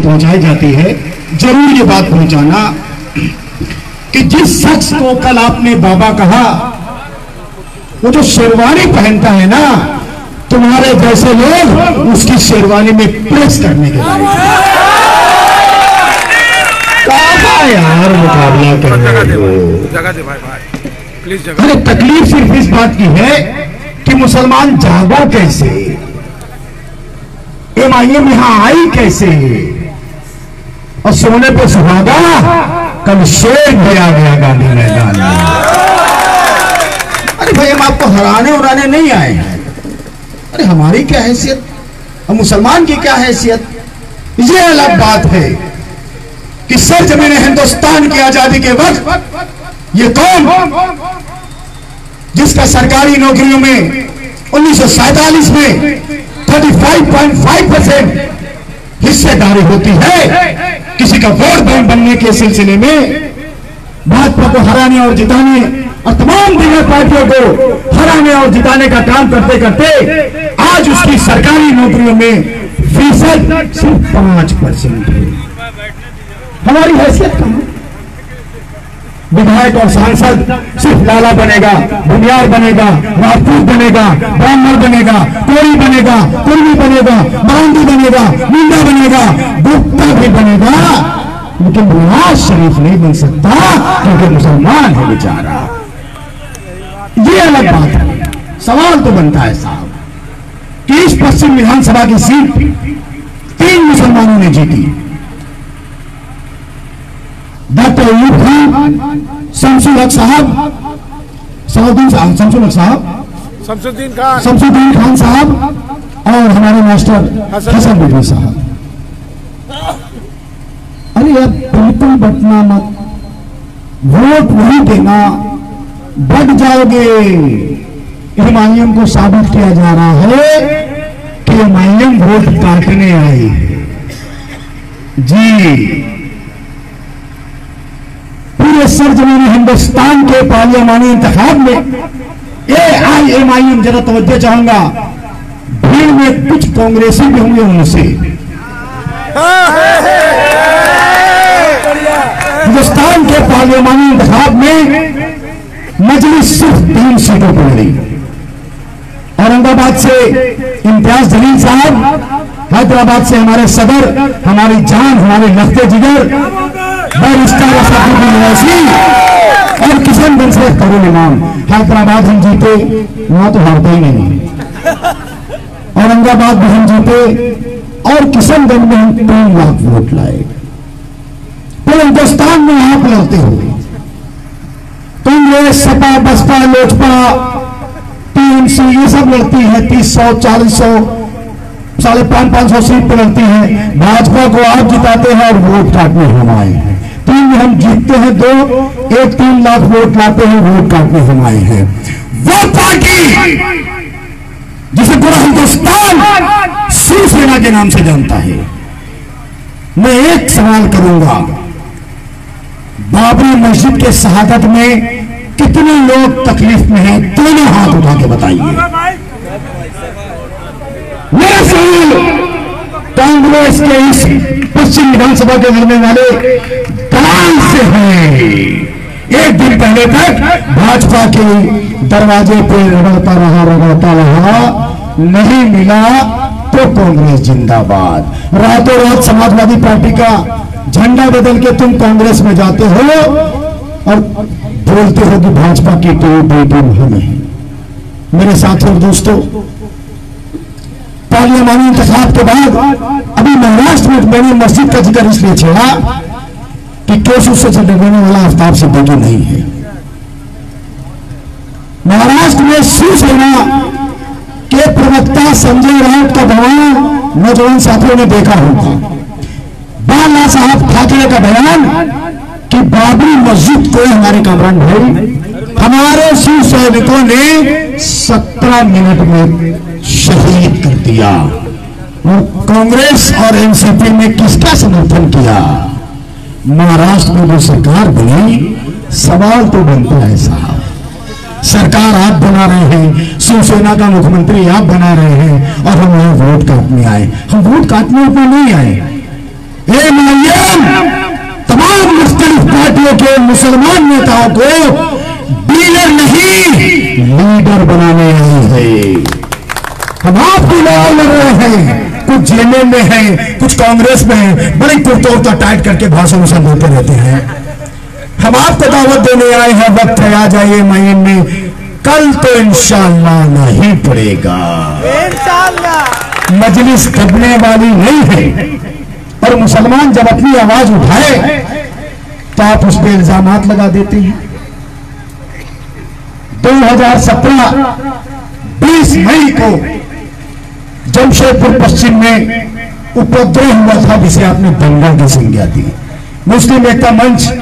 पहुंचाई जाती है, ज़रूर ये बात पहुंचाना कि जिस शख्स को कल आपने बाबा कहा, वो जो शेरवानी पहनता है ना, तुम्हारे जैसे लोग उसकी शेरवानी में प्रेस करने के कहा यार, मुकाबला कर हो अरे, तकलीफ़ सिर्फ़ इस बात की है कि मुसलमान जागो कैसे? एम आई एम यहाँ आई कैसे? और सोने पे सुहागा। कल शेर भी आ गया गांधी मैदान अरे भाई, हम आपको हराने उड़ाने नहीं आए हैं। अरे हमारी क्या हैसियत? और मुसलमान की क्या हैसियत? ये अलग बात है कि सर ज़मीन हिंदुस्तान की आज़ादी के वक्त ये कौन जिसका सरकारी नौकरियों में उन्नीस में 35.5 परसेंट हिस्सेदारी होती है किसी का वोट बैंक बनने के सिलसिले में भाजपा को हराने और जिताने और तमाम दिग्गज पार्टियों को हराने और जिताने का काम करते करते आज उसकी सरकारी नौकरियों में फ़ीसद सिर्फ़ पाँच परसेंट है। हमारी हैसियत कम है। विधायक और सांसद सिर्फ़ लाला बनेगा बुनियार बनेगा, राजपूत बनेगा, ब्राह्मण बनेगा, कोरी बनेगा, कुर्मी बनेगा, बांदी बनेगा मुंडा बनेगा, गुप्ता भी बनेगा। लेकिन नवाज़ शरीफ नहीं बन सकता क्योंकि मुसलमान है बेचारा। ये अलग बात है। सवाल तो बनता है साहब कि इस पश्चिम विधानसभा की सीट तीन मुसलमानों ने जीती। डॉक्टर अयूब खान शमसुल हक साहब सलाउद्दीन साहब शमसुल हक साहब शमसुद्दीन खान। शमसुद्दीन खान साहब और हमारे मास्टर हसन। बिजली साहब। अरे अब बिल्कुल बटना मत वोट नहीं देना बढ़ जाओगे। हिमालयम को साबित किया जा रहा है कि हिमालयम वोट काटने आई है। जी। पूरे सरजमीन हिंदुस्तान के पार्लियामानी इंतखाब में ए आई एम आई एम जरा तवज्जो चाहूँगा। भीड़ में कुछ कांग्रेसी भी होंगे उनसे। हिंदुस्तान के पार्लियामानी इंतखाब में मजलिस सिर्फ़ तीन सीटों पर लड़ी औरंगाबाद से इम्तियाज़ जलील साहब, हैदराबाद से हमारे सदर, हमारी जान, हमारे लखते जिगर और किशनगंज से करुण इमाम हैदराबाद हम जीते, वहाँ तो हारते ही नहीं। औरंगाबाद में हम जीते, और किशनगंज में हम तीन लाख वोट लाए। पूरे हिंदुस्तान में आप लड़ते हो। कांग्रेस सपा, बसपा, लोजपा, टीएमसी, ये सब लड़ती है। तीस सौ, चालीस सौ, साढ़े पाँच पाँच सौ सीट पर लड़ती है। भाजपा को आप जिताते हैं और वोट काटने हम आए हैं। तीन में हम जीतते हैं दो एक तीन लाख वोट लाते हैं, वोट काटने हम आए हैं। वो पार्टी जिसे पूरा हिंदुस्तान शिवसेना के नाम से जानता है। मैं एक सवाल करूँगा, बाबरी मस्जिद के शहादत में कितने लोग तकलीफ़ में हैं, दोनों हाथ उठा के बताइए। मेरा सवाल, कांग्रेस के इस पश्चिम विधानसभा के लड़ने वाले दलाल से है। एक दिन पहले तक भाजपा के दरवाजे पे रगड़ता रहा रगड़ता रहा, नहीं मिला तो कांग्रेस जिंदाबाद। रातों रात समाजवादी पार्टी का झंडा बदल के तुम कांग्रेस में जाते हो और बोलते हो कि भाजपा की कोई बेटी हम है मेरे साथियों, दोस्तों, पार्लियामानी इंतखाब के बाद अभी महाराष्ट्र में मैंने मस्जिद का ज़िक्र इसलिए छेड़ा कि केस उससे डगने वाला आफ्ताब सिद्दीकी नहीं है। महाराष्ट्र में शिवसेना के प्रवक्ता संजय राउत का बयान नौजवान साथियों ने देखा होगा। बाला साहब ठाकरे का बयान कि बाबरी मस्जिद को हमारे कामरान भाई हमारे शिव सैनिकों ने सत्रह मिनट में शहीद कर दिया। कांग्रेस और एनसीपी ने किसका समर्थन किया? महाराष्ट्र में जो सरकार बनी, सवाल तो बनता है साहब। सरकार आप बना रहे हैं, शिवसेना का मुख्यमंत्री आप बना रहे हैं, और हम यहाँ वोट काटने आए। हम वोट काटने अपने नहीं आए। तमाम मुख्तलिफ़ पार्टियों के मुसलमान नेताओं को डीलर नहीं लीडर बनाने आए हैं। हम आपको लड़ रहे हैं। कुछ जेलों में है कुछ कांग्रेस में है बड़ी कुर्तोता टाइट करके भाषण उषण देते रहते हैं। हम आपको दावत देने आए हैं वक्त है आ जाइए महीन में। कल तो इंशाला नहीं पड़ेगा। मजलिस दबने वाली नहीं है। और मुसलमान जब अपनी आवाज़ उठाए तो आप उस पर इल्ज़ाम लगा देते हैं। 2017 20 मई को जमशेदपुर पश्चिम में उपद्रव हुआ था, जिसे आपने दंगल की संज्ञा दी। मुस्लिम एकता मंच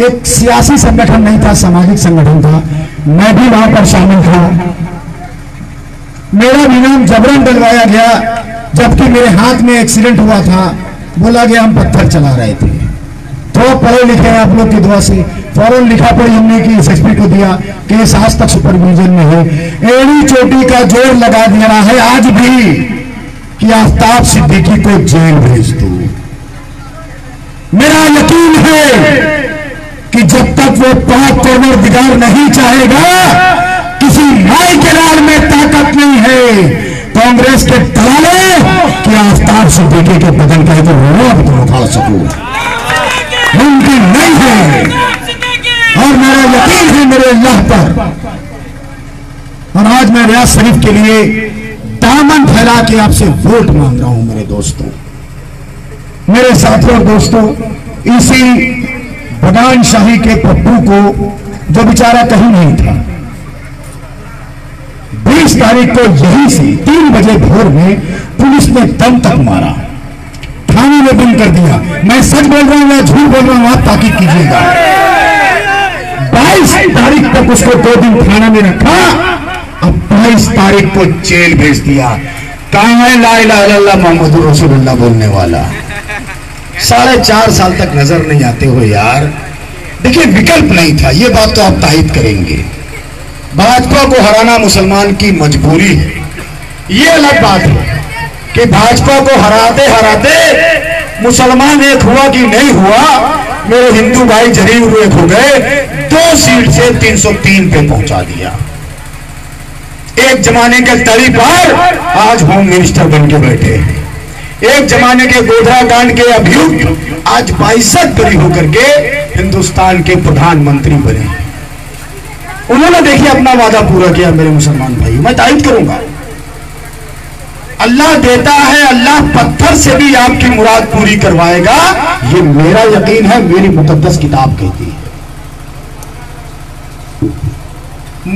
एक सियासी संगठन नहीं था, सामाजिक संगठन था। मैं भी वहाँ पर शामिल था। मेरा भी नाम जबरन डलवाया गया, जबकि मेरे हाथ में एक्सीडेंट हुआ था। बोला गया, हम पत्थर चला रहे थे। तो पढ़े लिखे हैं आप लोग की दुआ से। फ़ौरन लिखा पढ़ी हमने की एसएसपी को दिया, कि इस आज तक सुपरविजन में है। एड़ी चोटी का ज़ोर लगा दिया है आज भी कि आफ्ताब सिद्दीकी को जेल भेज दो। मेरा यकीन है कि जब तक वो पाक कॉर्नर बिगाड़ नहीं चाहेगा, किसी माई के लाल में ताकत नहीं है। कांग्रेस के दलालों कि आफ्ताब सिद्दीकी के बदन का तो रोब तो उठा सकूँ। मुमकिन नहीं है। और मेरा यकीन है, मेरे अल्लाह पर। और आज मैं रियाज शरीफ के लिए दामन फैला के आपसे वोट मांग रहा हूँ, मेरे दोस्तों। मेरे साथियों और दोस्तों, इसी बगान शाही के पप्पू को जो बेचारा कहीं नहीं था 20 तारीख को यहीं से तीन बजे भोर में पुलिस ने दम तक मारा। थाने में बंद कर दिया। मैं सच बोल रहा हूँ, या झूठ बोल रहा हूँ, आप ताकीद कीजिएगा। बाईस तारीख तक उसको दो दिन थाना में रखा। अब बाईस तारीख को जेल भेज दिया। मोहम्मद रसूलुल्लाह बोलने वाला? साढ़े चार साल तक नज़र नहीं आते हो यार। देखिए, विकल्प नहीं था। ये बात तो आप तायद करेंगे। भाजपा को हराना मुसलमान की मजबूरी है। ये अलग बात है। कि भाजपा को हराते हराते मुसलमान एक हुआ कि नहीं हुआ, मेरे हिंदू भाई ज़रूर एक हो गए, दो सीट से 303 पे पहुँचा दिया। एक जमाने के तरी पर आज होम मिनिस्टर बन के बैठे हैं। एक जमाने के गोधरा कांड के अभियुक्त आज बाईसत बरी होकर के हिंदुस्तान के प्रधानमंत्री बने उन्होंने देखिए अपना वादा पूरा किया मेरे मुसलमान भाई, मैं तायद करूँगा। अल्लाह देता है, अल्लाह पत्थर से भी आपकी मुराद पूरी करवाएगा। ये मेरा यकीन है, मेरी मुकदस किताब कहती है।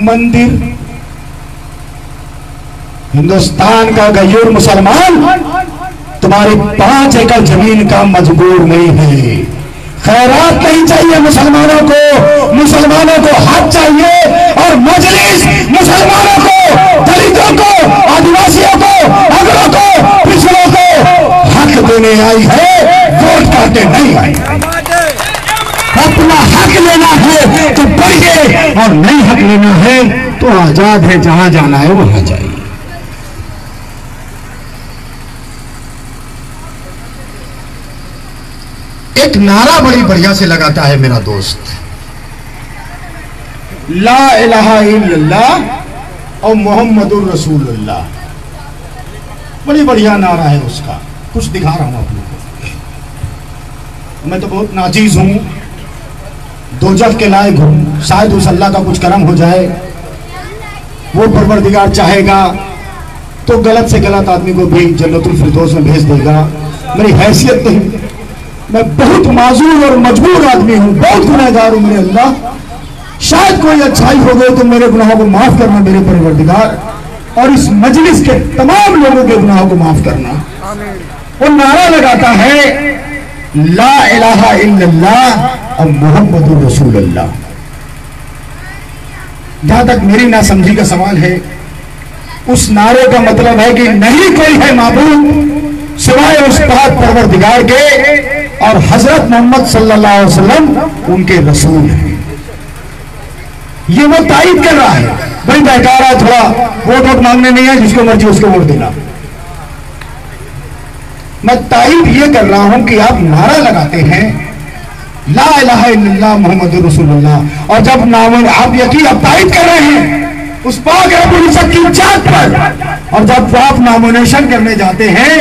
मंदिर, हिंदुस्तान का गयूर मुसलमान, तुम्हारी पाँच एकड़ ज़मीन का मजबूर नहीं है। खैरात नहीं चाहिए मुसलमानों को। मुसलमानों को हक चाहिए और मजलिस मुसलमानों को, दलितों को, आदिवासियों को देने आई है, वोट काटने नहीं आई अपना हक लेना है तो पढ़िए और नहीं हक लेना है तो आज़ाद है, जहाँ जाना है वहाँ जाइए। एक नारा बड़ी बढ़िया से लगाता है मेरा दोस्त। ला इलाहा इल्लल्लाह और मोहम्मदुर रसूलुल्लाह। बड़ी बढ़िया नारा है उसका। कुछ दिखा रहा हूँ आप लोगों को। मैं तो बहुत नाचीज हूँ, दो जग के लायक हूँ, शायद उस अल्लाह का कुछ करम हो जाए, वो परवरदिगार चाहेगा तो गलत से गलत आदमी को भी जन्नतुल फिरदौस में भेज देगा। मेरी हैसियत नहीं। मैं बहुत माजूर और मजबूर आदमी हूँ, बहुत गुनाहगार हूँ मेरे अल्लाह। शायद कोई अच्छाई हो गई तो मेरे गुनाहों को माफ़ करना मेरे परवरदिगार। और इस मजलिस के तमाम लोगों के गुनाहों को माफ़ करना। वो नारा लगाता है, ला इलाहा इल्लल्लाह और मोहम्मद रसूल अल्लाह जहाँ तक मेरी नासमझी का सवाल है, उस नारे का मतलब है कि नहीं कोई है माबूद, सिवाय उस पाक परवरदिगार के, और हज़रत मोहम्मद सल्लल्लाहु अलैहि वसल्लम उनके रसूल हैं। ये वो तायद कर रहा है भाई बेकार है, थोड़ा वोट वोट मांगने नहीं है, जिसको मर्ज़ी उसको वोट देना। मैं तायद ये कर रहा हूँ कि आप नारा लगाते हैं। ला मोहम्मद रसूलुल्लाह। और जब नाम आप यकीन अब तारीफ़ कर रहे हैं, उस पाक रब्बुल इज़्ज़त की चाक पर। और जब आप नॉमिनेशन करने जाते हैं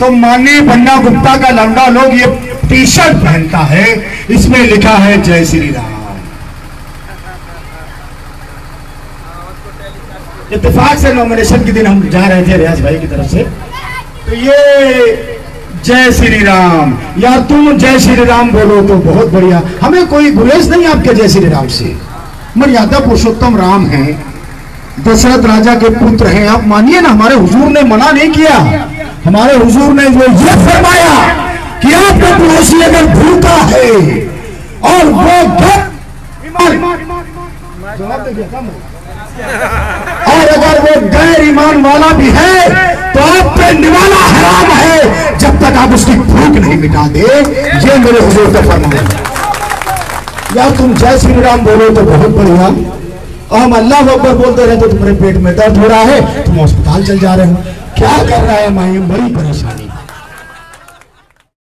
तो माननीय बन्ना गुप्ता का लंडा लोग ये टी शर्ट पहनता है। इसमें लिखा है, जय श्री राम इतफाक से नॉमिनेशन के दिन हम जा रहे थे रियाज भाई की तरफ़ से। तो ये जय श्री राम या तुम जय श्री राम बोलो तो बहुत बढ़िया। हमें कोई गुरेज नहीं आपके जय श्री राम से। मर्यादा पुरुषोत्तम राम है। दशरथ राजा के पुत्र हैं। आप मानिए ना, हमारे हुजूर ने मना नहीं किया। हमारे हुजूर ने जो ये फरमाया कि आपका पड़ोसी अगर भूखा है और वो और अगर वो गैर ईमान वाला भी है तो आप पे निवाला हराम है, जब तक आप उसकी भूख नहीं मिटा दे, ये मेरे हजूर का फरमान है। यार, तुम जय श्री राम बोलो तो बहुत बढ़िया। और हम अल्लाह अकबर बोलते रहे तो तुम्हारे पेट में दर्द हो रहा है, तुम अस्पताल चल जा रहे हो। क्या कर रहा है माई बड़ी परेशानी।